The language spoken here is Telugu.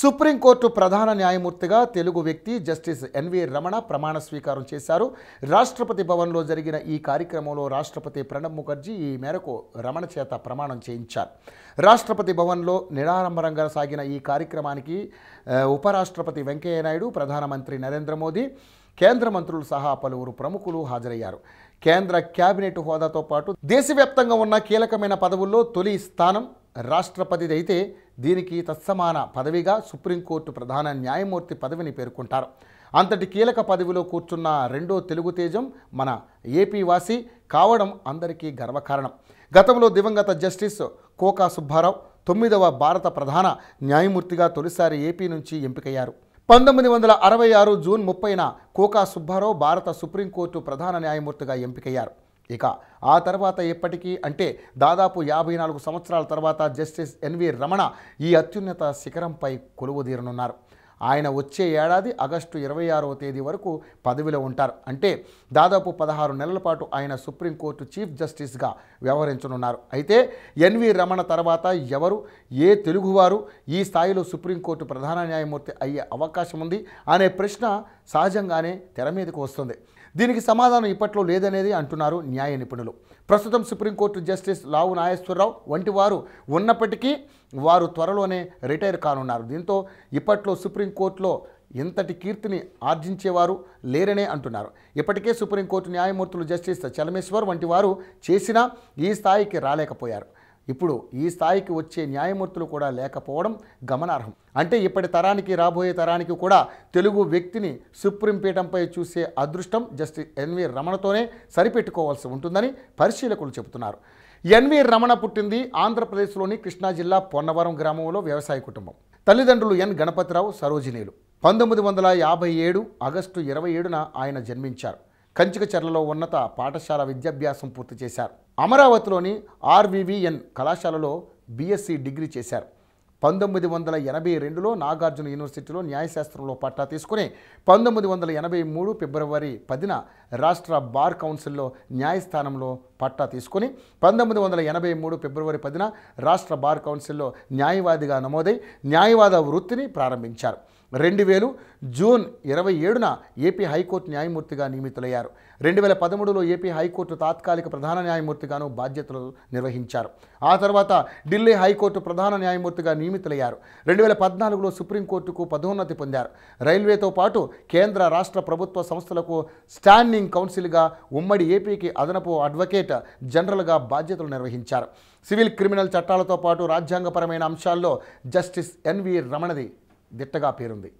సుప్రీంకోర్టు ప్రధాన న్యాయమూర్తిగా తెలుగు వ్యక్తి జస్టిస్ ఎన్వి రమణ ప్రమాణ స్వీకారం చేశారు. రాష్ట్రపతి భవన్లో జరిగిన ఈ కార్యక్రమంలో రాష్ట్రపతి ప్రణబ్ ముఖర్జీ ఈ మేరకు రమణ చేత ప్రమాణం చేయించారు. రాష్ట్రపతి భవన్లో నిరారంభరంగా సాగిన ఈ కార్యక్రమానికి ఉపరాష్ట్రపతి వెంకయ్యనాయుడు ప్రధానమంత్రి నరేంద్ర మోదీ కేంద్ర మంత్రులు సహా పలువురు ప్రముఖులు హాజరయ్యారు. కేంద్ర కేబినెట్ హోదాతో పాటు దేశవ్యాప్తంగా ఉన్న కీలకమైన పదవుల్లో తొలి స్థానం రాష్ట్రపతిది అయితే దీనికి తత్సమాన పదవిగా సుప్రీంకోర్టు ప్రధాన న్యాయమూర్తి పదవిని పేర్కొంటారు. అంతటి కీలక పదవిలో కూర్చున్న రెండో తెలుగు తేజం మన ఏపీ వాసి కావడం అందరికీ గర్వకారణం. గతంలో దివంగత జస్టిస్ కోకా సుబ్బారావు తొమ్మిదవ భారత ప్రధాన న్యాయమూర్తిగా తొలిసారి ఏపీ నుంచి ఎంపికయ్యారు. పంతొమ్మిది వందల అరవై ఆరు జూన్ ముప్పైన కోకా సుబ్బారావు భారత సుప్రీంకోర్టు ప్రధాన న్యాయమూర్తిగా ఎంపికయ్యారు. ఇక ఆ తర్వాత ఎప్పటికీ అంటే దాదాపు యాభై నాలుగు సంవత్సరాల తర్వాత జస్టిస్ ఎన్వి రమణ ఈ అత్యున్నత శిఖరంపై కొలువుదీరనున్నారు. ఆయన వచ్చే ఏడాది ఆగస్టు ఇరవై ఆరవ తేదీ వరకు పదవిలో ఉంటారు. అంటే దాదాపు పదహారు నెలల పాటు ఆయన సుప్రీంకోర్టు చీఫ్ జస్టిస్గా వ్యవహరించనున్నారు. అయితే ఎన్వి రమణ తర్వాత ఎవరు ఏ తెలుగువారు ఈ స్థాయిలో సుప్రీంకోర్టు ప్రధాన న్యాయమూర్తి అయ్యే అవకాశం ఉంది అనే ప్రశ్న సహజంగానే తెర మీదకు వస్తుంది. దీనికి సమాధానం ఇప్పట్లో లేదనేది అంటున్నారు న్యాయ నిపుణులు. ప్రస్తుతం సుప్రీంకోర్టు జస్టిస్ లావు నాగేశ్వరరావు వంటి వారు ఉన్నప్పటికీ వారు త్వరలోనే రిటైర్ కానున్నారు. దీంతో ఇప్పట్లో సుప్రీం సుప్రీంకోర్టులో ఇంతటి కీర్తిని ఆర్జించేవారు లేరనే అంటున్నారు. ఇప్పటికే సుప్రీంకోర్టు న్యాయమూర్తులు జస్టిస్ చలమేశ్వర్ వంటి వారు చేసినా ఈ స్థాయికి రాలేకపోయారు. ఇప్పుడు ఈ స్థాయికి వచ్చే న్యాయమూర్తులు కూడా లేకపోవడం గమనార్హం. అంటే ఇప్పటి తరానికి రాబోయే తరానికి కూడా తెలుగు వ్యక్తిని సుప్రీం పీఠంపై చూసే అదృష్టం జస్టిస్ ఎన్వి రమణతోనే సరిపెట్టుకోవాల్సి ఉంటుందని పరిశీలకులు చెబుతున్నారు. ఎన్వి రమణ పుట్టింది ఆంధ్రప్రదేశ్లోని కృష్ణా జిల్లా పొన్నవరం గ్రామంలో వ్యవసాయ కుటుంబం. తల్లిదండ్రులు ఎన్. గణపతిరావు సరోజినీలు. పంతొమ్మిది వందల యాభై ఏడు ఆగస్టు ఇరవై ఏడున ఆయన జన్మించారు. కంచికచర్లలో ఉన్నత పాఠశాల విద్యాభ్యాసం పూర్తి చేశారు. అమరావతిలోని ఆర్వివిఎన్ కళాశాలలో బీఎస్సీ డిగ్రీ చేశారు. పంతొమ్మిది వందల ఎనభై రెండులో నాగార్జున యూనివర్సిటీలో న్యాయశాస్త్రంలో పట్టా తీసుకుని పంతొమ్మిది వందల ఎనభై మూడు ఫిబ్రవరి పదిన రాష్ట్ర బార్ కౌన్సిల్లో న్యాయస్థానంలో పట్టా తీసుకుని పంతొమ్మిది వందల ఎనభై మూడు ఫిబ్రవరి పదిన రాష్ట్ర బార్ కౌన్సిల్లో న్యాయవాదిగా నమోదై న్యాయవాద వృత్తిని ప్రారంభించారు. రెండు వేలు జూన్ ఇరవై ఏడున ఏపీ హైకోర్టు న్యాయమూర్తిగా నియమితులయ్యారు. రెండు వేల పదమూడులో ఏపీ హైకోర్టు తాత్కాలిక ప్రధాన న్యాయమూర్తిగాను బాధ్యతలు నిర్వహించారు. ఆ తర్వాత ఢిల్లీ హైకోర్టు ప్రధాన న్యాయమూర్తిగా నియమితులయ్యారు. రెండు వేల పద్నాలుగులో సుప్రీంకోర్టుకు పదోన్నతి పొందారు. రైల్వేతో పాటు కేంద్ర రాష్ట్ర ప్రభుత్వ సంస్థలకు స్టాండింగ్ కౌన్సిల్గా ఉమ్మడి ఏపీకి అదనపు అడ్వకేట్ జనరల్గా బాధ్యతలు నిర్వహించారు. సివిల్ క్రిమినల్ చట్టాలతో పాటు రాజ్యాంగపరమైన అంశాల్లో జస్టిస్ ఎన్వి రమణది దిట్టగా పేరుంది.